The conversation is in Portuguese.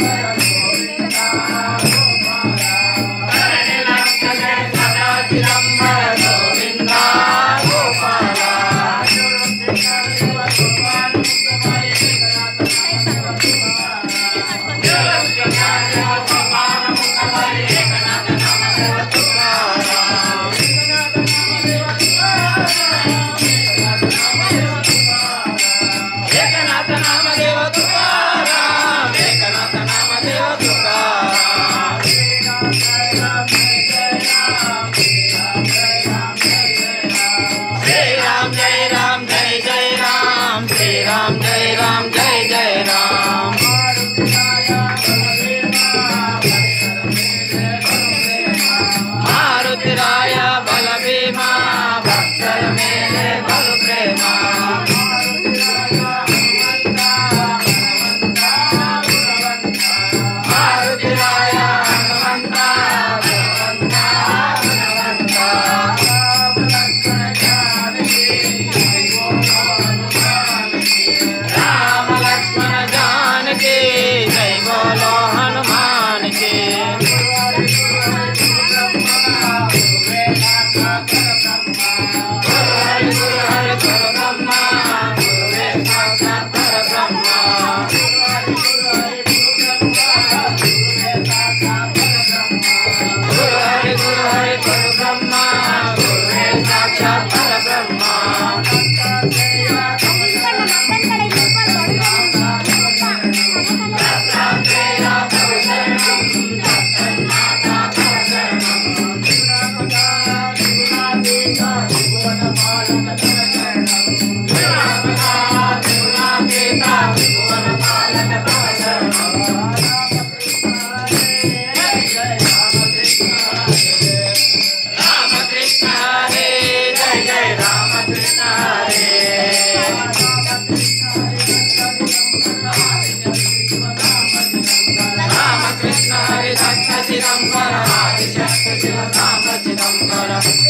Música Yeah.